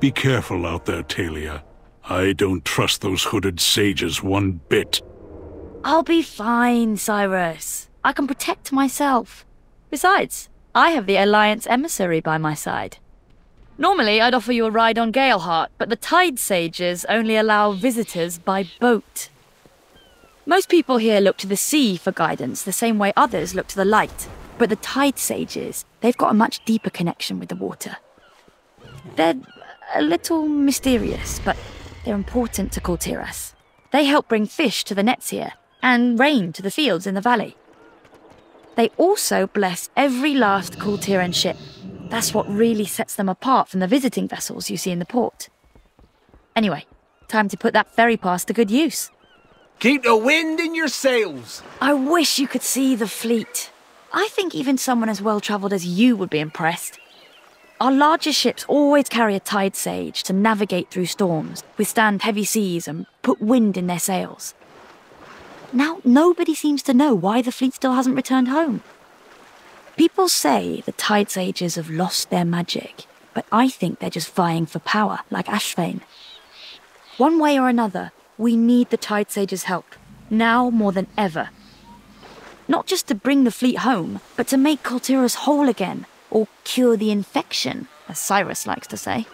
Be careful out there, Taelia. I don't trust those hooded sages one bit. I'll be fine, Cyrus. I can protect myself. Besides, I have the Alliance emissary by my side. Normally, I'd offer you a ride on Galeheart, but the Tide Sages only allow visitors by boat. Most people here look to the sea for guidance, the same way others look to the light. But the Tide Sages, they've got a much deeper connection with the water. They're a little mysterious, but they're important to Kul Tiras. They help bring fish to the nets here, and rain to the fields in the valley. They also bless every last Kul Tiran ship. That's what really sets them apart from the visiting vessels you see in the port. Anyway, time to put that ferry pass to good use. Keep the wind in your sails. I wish you could see the fleet. I think even someone as well travelled as you would be impressed. Our larger ships always carry a tide sage to navigate through storms, withstand heavy seas, and put wind in their sails. Now, nobody seems to know why the fleet still hasn't returned home. People say the tide sages have lost their magic, but I think they're just vying for power, like Ashvane. One way or another, we need the Tide Sage's help, now more than ever. Not just to bring the fleet home, but to make Kul whole again, or cure the infection, as Cyrus likes to say.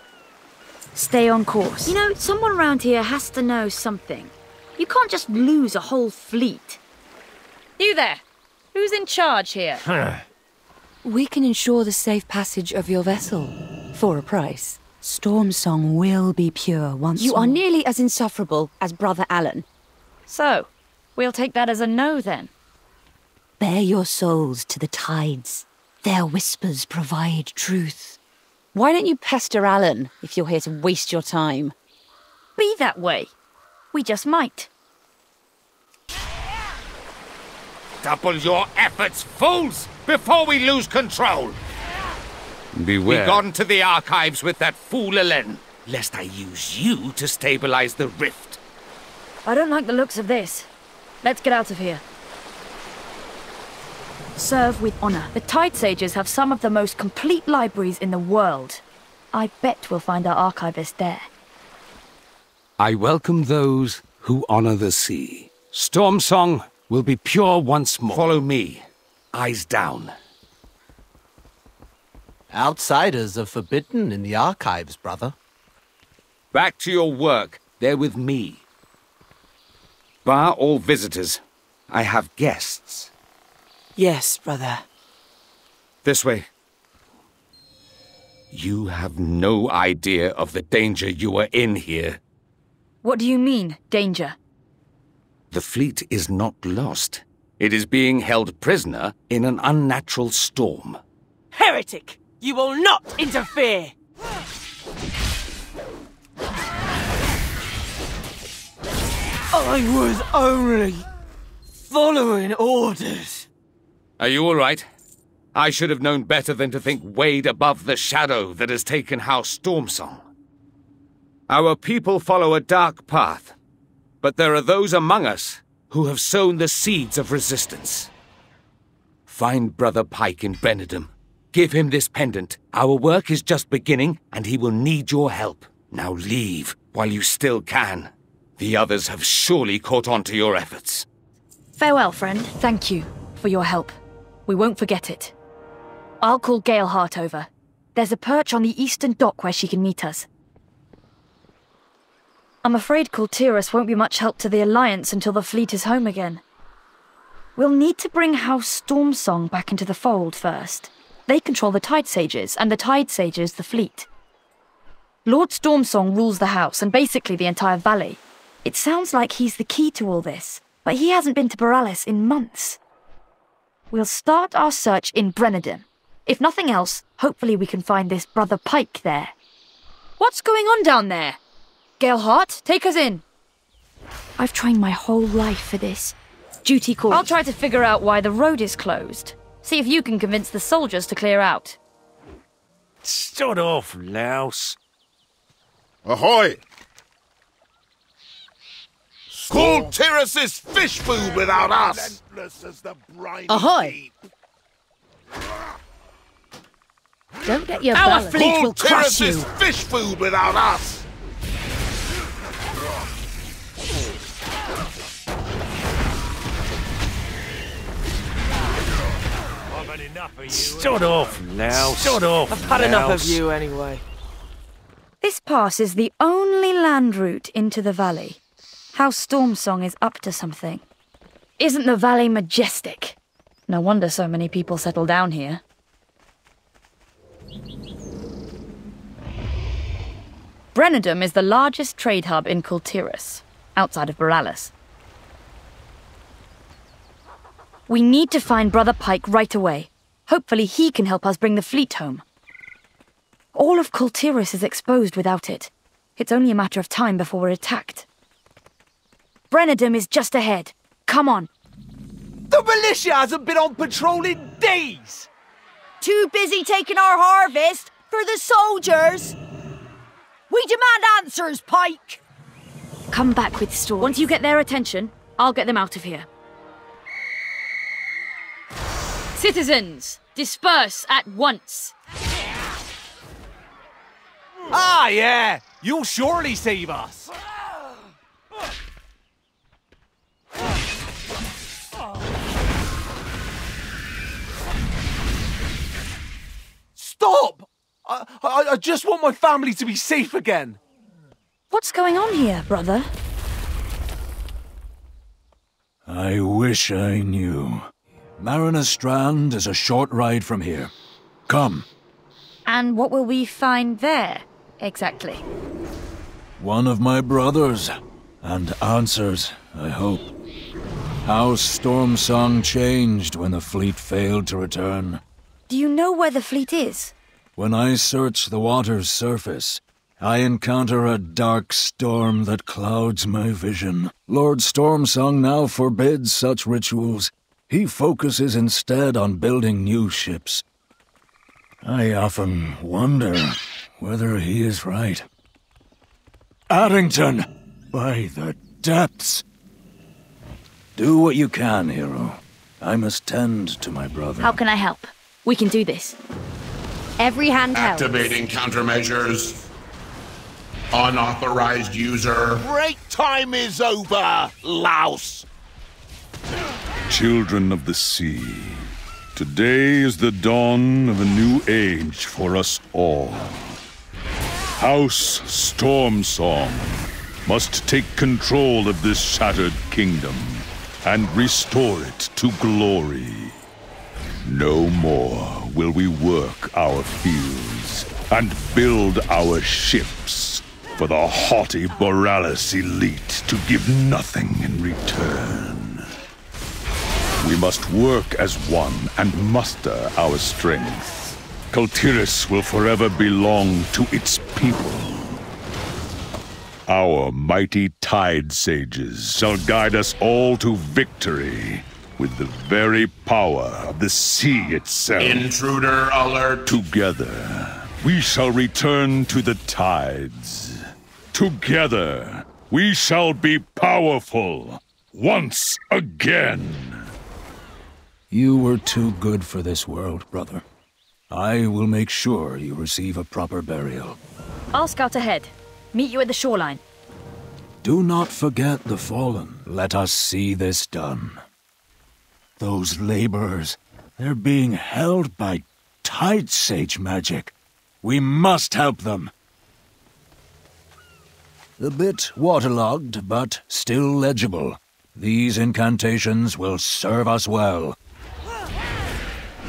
Stay on course. You know, someone around here has to know something. You can't just lose a whole fleet. You there! Who's in charge here? we can ensure the safe passage of your vessel, for a price. Stormsong will be pure once You more. are nearly as insufferable as Brother Alan. So, we'll take that as a no then. Bear your souls to the tides. Their whispers provide truth. Why don't you pester Alan if you're here to waste your time? Be that way. We just might. Double your efforts, fools, before we lose control. Beware. Be gone to the archives with that fool Elen, lest I use you to stabilize the rift. I don't like the looks of this. Let's get out of here. Serve with honor. The Tide Sages have some of the most complete libraries in the world. I bet we'll find our archivist there. I welcome those who honor the sea. Stormsong will be pure once more. Follow me. Eyes down. Outsiders are forbidden in the archives, brother. Back to your work. They're with me. Bar all visitors. I have guests. Yes, brother. This way. You have no idea of the danger you are in here. What do you mean, danger? The fleet is not lost. It is being held prisoner in an unnatural storm. Heretic! You will not interfere! I was only following orders. Are you all right? I should have known better than to think Wade above the shadow that has taken House Stormsong. Our people follow a dark path, but there are those among us who have sown the seeds of resistance. Find Brother Pike in Brennadam. Give him this pendant. Our work is just beginning, and he will need your help. Now leave while you still can. The others have surely caught on to your efforts. Farewell, friend. Thank you for your help. We won't forget it. I'll call Galeheart over. There's a perch on the eastern dock where she can meet us. I'm afraid Kul Tiras won't be much help to the Alliance until the fleet is home again. We'll need to bring House Stormsong back into the fold first. They control the Tide Sages, and the Tide Sages the fleet. Lord Stormsong rules the house and basically the entire valley. It sounds like he's the key to all this, but he hasn't been to Boralus in months. We'll start our search in Brennadam. If nothing else, hopefully we can find this Brother Pike there. What's going on down there? Galeheart, take us in. I've trained my whole life for this. Duty calls. I'll try to figure out why the road is closed. See if you can convince the soldiers to clear out. Start off, louse. Ahoy! Kul Tiras is fish food without us! Ahoy! Don't get your Our balance. fleet Paul will crush you. is fish food without us! I've had enough of you. Shut off, now. Shut off. I've had enough of you anyway. This pass is the only land route into the valley. House Stormsong is up to something. Isn't the valley majestic? No wonder so many people settle down here. Brennadam is the largest trade hub in Kul Tiras, outside of Boralus. We need to find Brother Pike right away. Hopefully he can help us bring the fleet home. All of Kul Tiras is exposed without it. It's only a matter of time before we're attacked. Brennadam is just ahead. Come on. The militia hasn't been on patrol in days! Too busy taking our harvest for the soldiers. We demand answers, Pike. Come back with stores. Once you get their attention, I'll get them out of here. Citizens, disperse at once. Ah, yeah! You'll surely save us! Stop! I, I, I just want my family to be safe again. What's going on here, brother? I wish I knew. Mariner Strand is a short ride from here. Come. And what will we find there, exactly? One of my brothers. And answers, I hope. How Stormsong changed when the fleet failed to return. Do you know where the fleet is? When I search the water's surface, I encounter a dark storm that clouds my vision. Lord Stormsong now forbids such rituals. He focuses instead on building new ships. I often wonder whether he is right. Addington! By the depths! Do what you can, hero. I must tend to my brother. How can I help? We can do this. Every hand helps. Activating countermeasures. Unauthorized user. Break time is over, louse! Children of the sea, today is the dawn of a new age for us all. House Stormsong must take control of this shattered kingdom and restore it to glory. No more will we work our fields and build our ships for the haughty Boralus elite to give nothing in return. We must work as one and muster our strength. Kul Tiras will forever belong to its people. Our mighty Tide Sages shall guide us all to victory with the very power of the sea itself. Intruder alert. Together, we shall return to the tides. Together, we shall be powerful once again. You were too good for this world, brother. I will make sure you receive a proper burial. I'll scout ahead. Meet you at the shoreline. Do not forget the fallen. Let us see this done. Those laborers, they're being held by Tide Sage magic. We must help them. A bit waterlogged, but still legible. These incantations will serve us well.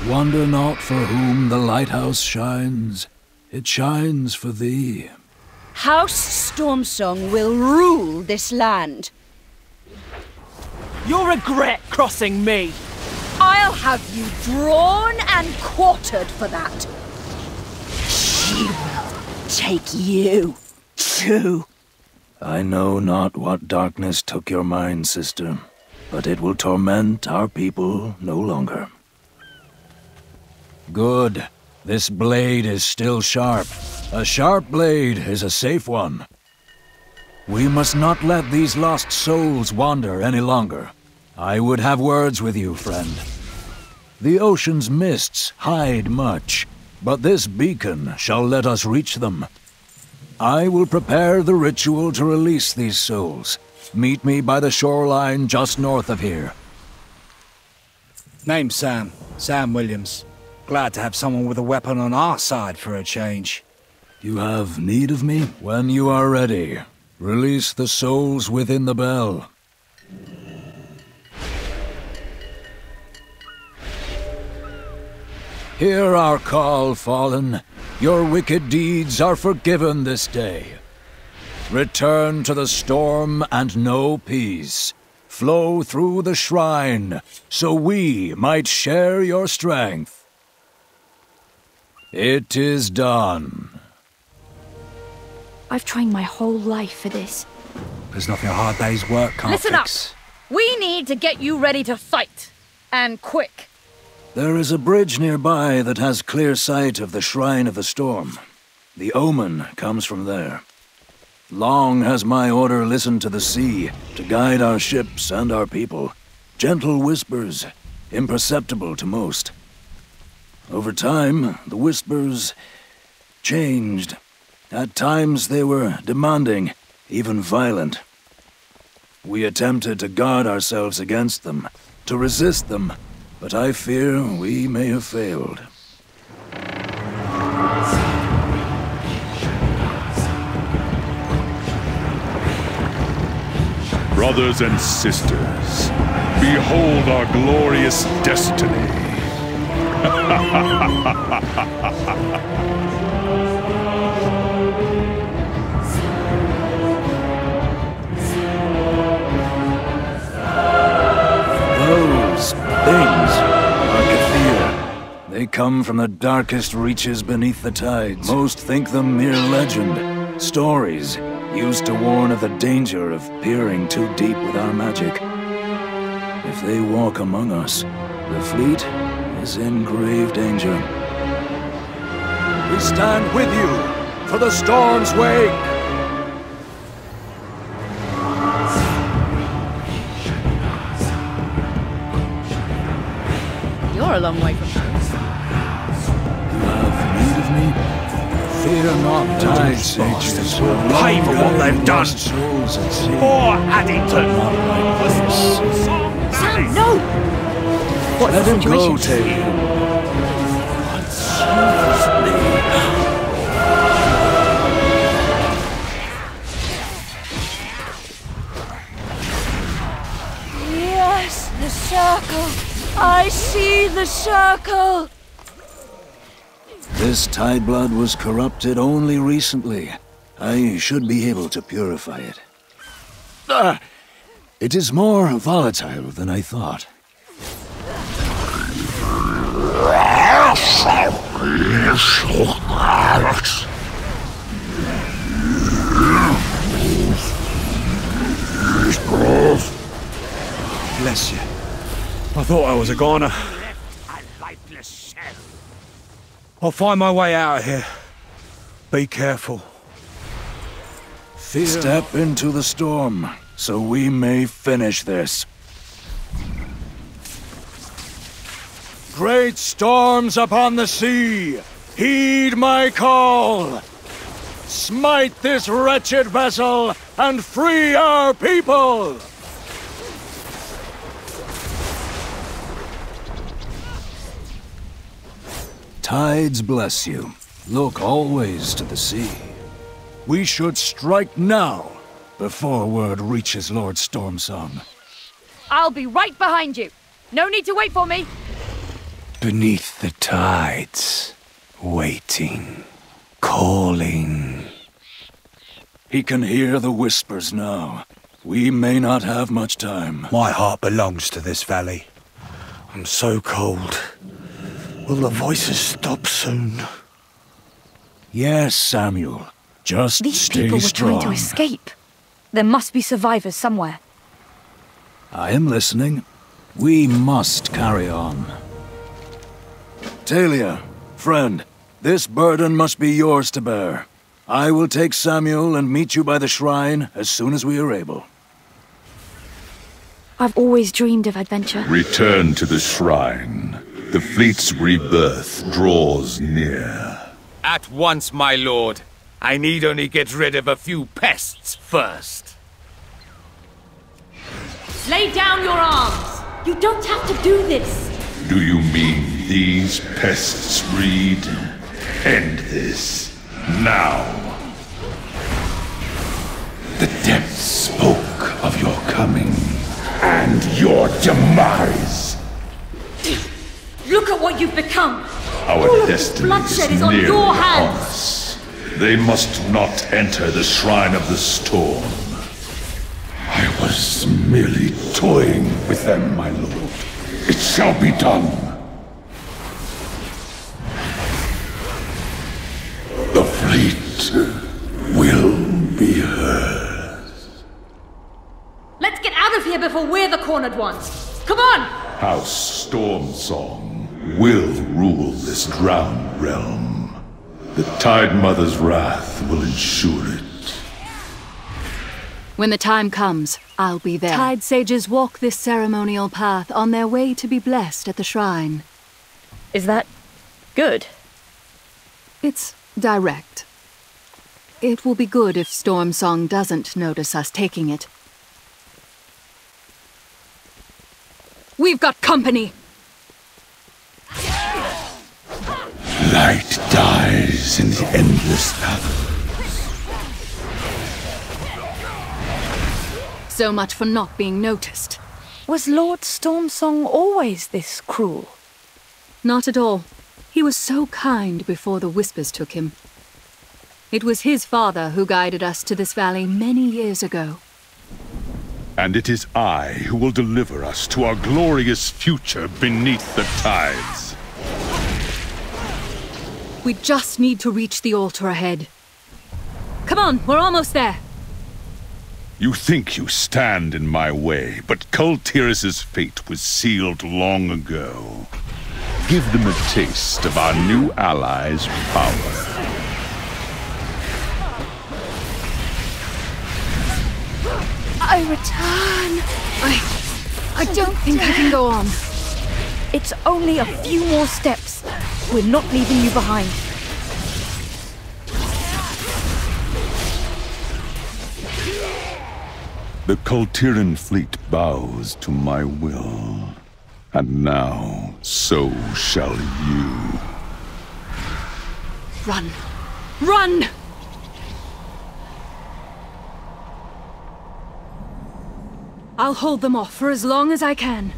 Wonder not for whom the lighthouse shines. It shines for thee. House Stormsong will rule this land. You'll regret crossing me. I'll have you drawn and quartered for that. She will take you, too. I know not what darkness took your mind, sister, but it will torment our people no longer. Good. This blade is still sharp. A sharp blade is a safe one. We must not let these lost souls wander any longer. I would have words with you, friend. The ocean's mists hide much. but this beacon shall let us reach them. I will prepare the ritual to release these souls. Meet me by the shoreline just north of here. Name's Sam. Sam Williams. Glad to have someone with a weapon on our side for a change. You have need of me? When you are ready, release the souls within the bell. Hear our call, Fallen. Your wicked deeds are forgiven this day. Return to the storm and know peace. Flow through the shrine, so we might share your strength. It is done. I've trained my whole life for this. There's nothing a hard day's work can't Listen fix. up! We need to get you ready to fight. And quick. There is a bridge nearby that has clear sight of the Shrine of the Storm. The omen comes from there. Long has my order listened to the sea to guide our ships and our people. Gentle whispers, imperceptible to most. Over time, the whispers changed. At times they were demanding, even violent. We attempted to guard ourselves against them, to resist them, but I fear we may have failed. Brothers and sisters, behold our glorious destiny. Those things are Kathir. They come from the darkest reaches beneath the tides. Most think them mere legend, stories used to warn of the danger of peering too deep with our magic. If they walk among us, the fleet is in grave danger. We stand with you for the storm's wake. You're a long way not, tide sages will pay for what they've done. Poor Addington. Sam, no! What's Let him go, situation? Taylor. Yes, the circle. I see the circle. This tide blood was corrupted only recently. I should be able to purify it. Ah, it is more volatile than I thought. Bless you. I thought I was a goner. I'll find my way out of here. Be careful. Fear Step into the storm, so we may finish this. Great storms upon the sea, heed my call! Smite this wretched vessel and free our people! Tides bless you. Look always to the sea. We should strike now, before word reaches Lord Stormsong. I'll be right behind you. No need to wait for me. Beneath the tides, waiting, calling. He can hear the whispers now. We may not have much time. My heart belongs to this valley. I'm so cold. Will the voices stop soon? Yes, Samuel. Just These stay people were strong. trying to escape. There must be survivors somewhere. I am listening. We must carry on. Taelia, friend, this burden must be yours to bear. I will take Samuel and meet you by the shrine as soon as we are able. I've always dreamed of adventure. Return to the shrine. The fleet's rebirth draws near. At once, my lord. I need only get rid of a few pests first. Lay down your arms! You don't have to do this! Do you mean these pests, Reed? End this. Now. The depths spoke of your coming and your demise. Look at what you've become! Our All of destiny bloodshed is, is on your hands! They must not enter the Shrine of the Storm. I was merely toying with them, my lord. It shall be done. The fleet will be hers. Let's get out of here before we're the cornered ones! Come on! House Stormsong will rule this drowned realm. The Tide Mother's wrath will ensure it. When the time comes, I'll be there. Tide sages walk this ceremonial path on their way to be blessed at the shrine. Is that good? It's direct. It will be good if Stormsong doesn't notice us taking it. We've got company! Light dies in the endless path. So much for not being noticed. Was Lord Stormsong always this cruel? Not at all. He was so kind before the Whispers took him. It was his father who guided us to this valley many years ago. And it is I who will deliver us to our glorious future beneath the tides. We just need to reach the altar ahead. Come on, we're almost there. You think you stand in my way, but Kul Tiras' fate was sealed long ago. Give them a taste of our new allies' power. I return! I... I don't think I can go on. It's only a few more steps. We're not leaving you behind. The Kul Tiran fleet bows to my will. And now, so shall you. Run! Run! I'll hold them off for as long as I can.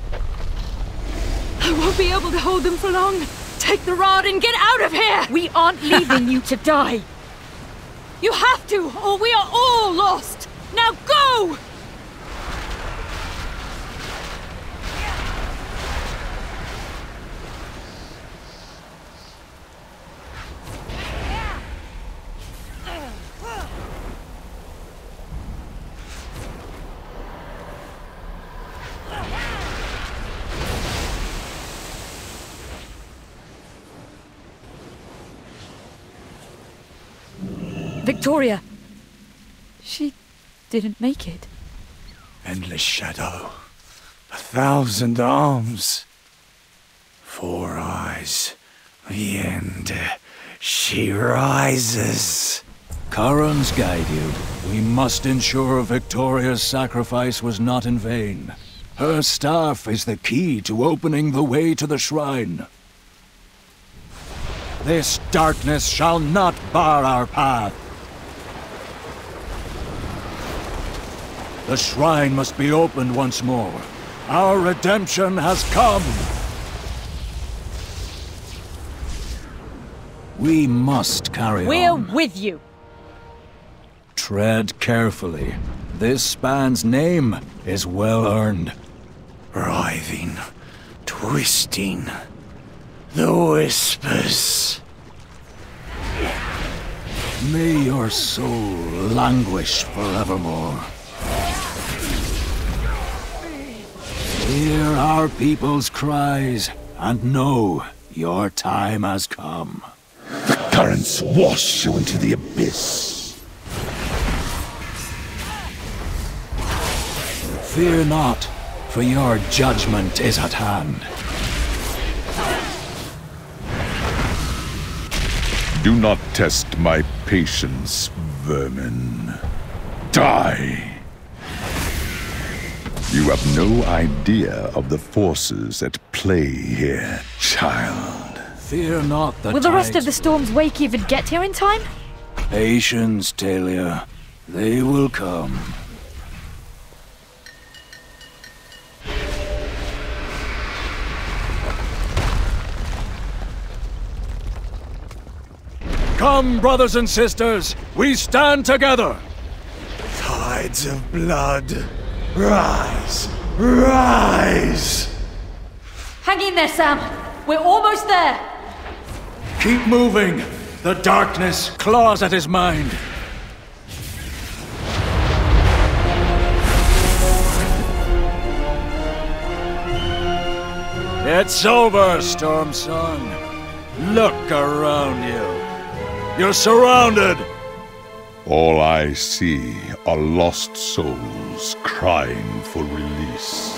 I won't be able to hold them for long. Take the rod and get out of here! We aren't leaving you to die! You have to, or we are all lost! Now go! Victoria! She didn't make it. Endless shadow. A thousand arms. Four eyes. The end. She rises. Currents guide you. We must ensure Victoria's sacrifice was not in vain. Her staff is the key to opening the way to the shrine. This darkness shall not bar our path. The shrine must be opened once more. Our redemption has come. We must carry on. We're with you. Tread carefully. This span's name is well earned. Writhing. Twisting. The whispers. May your soul languish forevermore. Hear our people's cries, and know your time has come. The currents wash you into the abyss. Fear not, for your judgment is at hand. Do not test my patience, vermin. Die! You have no idea of the forces at play here, child. Fear not the Will the rest of the storm's wake even get here in time? Patience, Taelia. They will come. Come, brothers and sisters, we stand together. Tides of blood, rise, rise! Hang in there, Sam. We're almost there. Keep moving. The darkness claws at his mind. It's over, Stormsong. Look around you. You're surrounded. All I see are lost souls crying for release.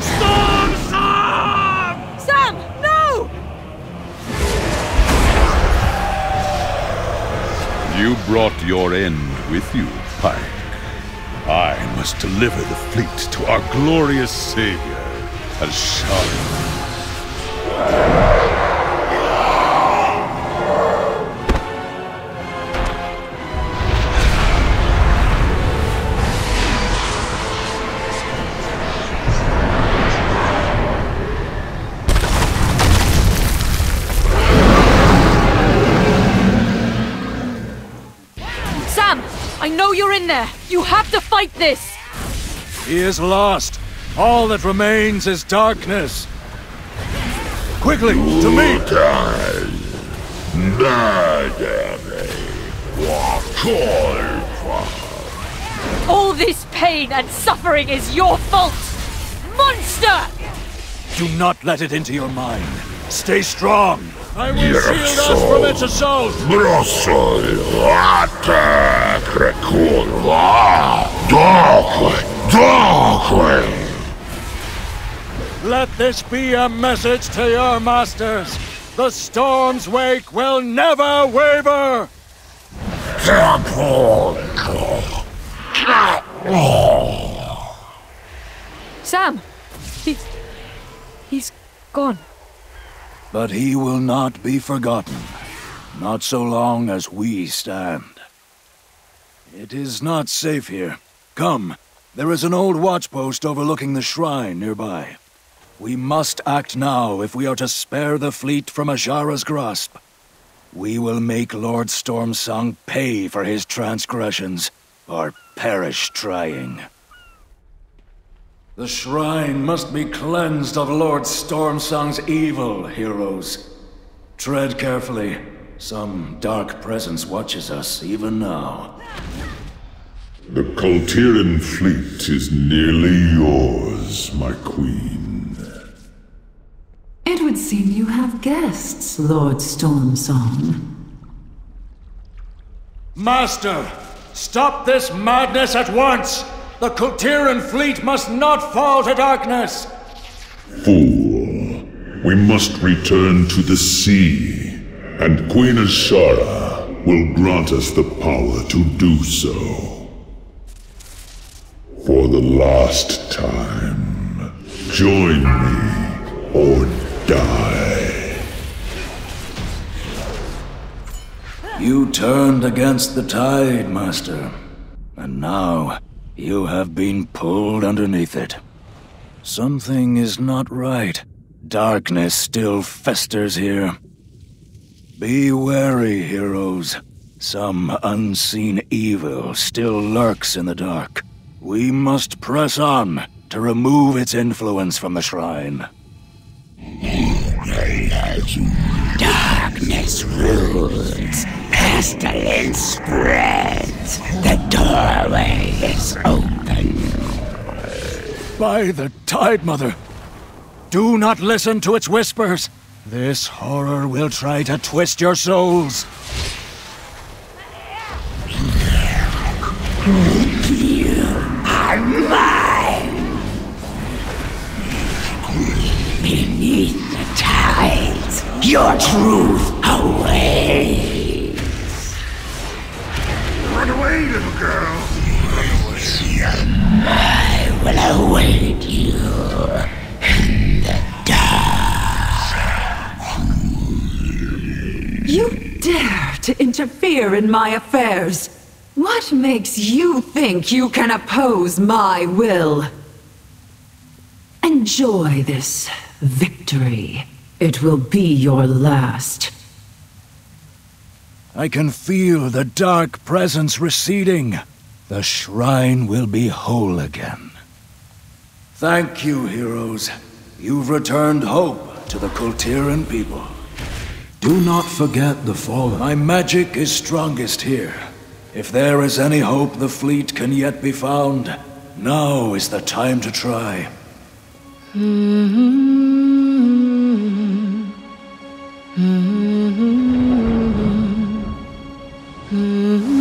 Storm Song! Sam, no! You brought your end with you, Pike. I must deliver the fleet to our glorious savior, Azshara. Sam, I know you're in there. You have to fight this. He is lost. All that remains is darkness. Quickly, to me! All this pain and suffering is your fault. Monster! Do not let it into your mind. Stay strong. I will shield us from its assault. Let this be a message to your masters. The storm's wake will never waver. Sam, he's. he's gone. But he will not be forgotten. Not so long as we stand. It is not safe here. Come, there is an old watchpost overlooking the shrine nearby. We must act now if we are to spare the fleet from Azshara's grasp. We will make Lord Stormsong pay for his transgressions, or perish trying. The shrine must be cleansed of Lord Stormsong's evil, heroes. Tread carefully. Some dark presence watches us even now. The Kul Tiran fleet is nearly yours, my queen. It would seem you have guests, Lord Stormsong. Master! Stop this madness at once! The Kul Tiran fleet must not fall to darkness! Fool. We must return to the sea, and Queen Azshara will grant us the power to do so. For the last time, join me or die. You turned against the tide, Master. And now, you have been pulled underneath it. Something is not right. Darkness still festers here. Be wary, heroes. Some unseen evil still lurks in the dark. We must press on to remove its influence from the shrine. Darkness rules. Pestilence spreads. The doorway is open. By the Tide Mother! Do not listen to its whispers! This horror will try to twist your souls! You are mine. Beneath the tides, your truth little girl. I will await you You dare to interfere in my affairs. What makes you think you can oppose my will? Enjoy this victory. It will be your last. I can feel the dark presence receding. The shrine will be whole again. Thank you, heroes. You've returned hope to the Kul Tiran people. Do not forget the fallen. My magic is strongest here. If there is any hope the fleet can yet be found, now is the time to try. Mm-hmm. Mm-hmm. Mm-hmm. There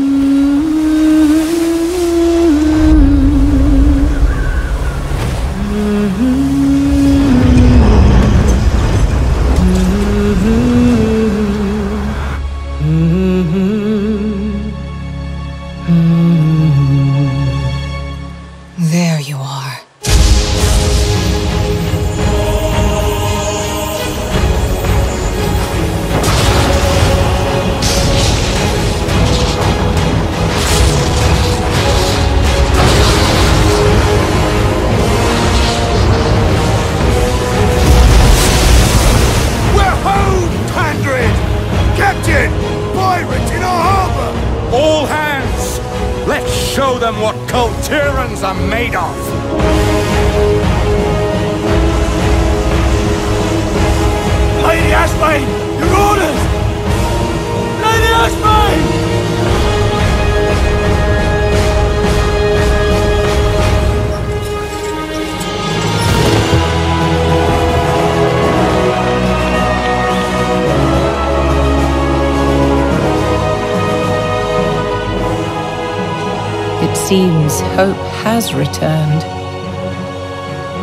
seems hope has returned.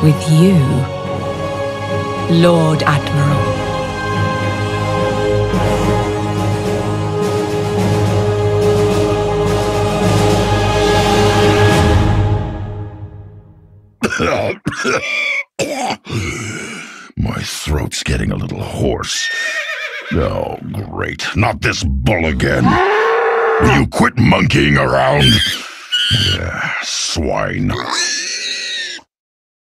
With you, Lord Admiral. My throat's getting a little hoarse. Oh, great. Not this bull again. Will you quit monkeying around? Swine.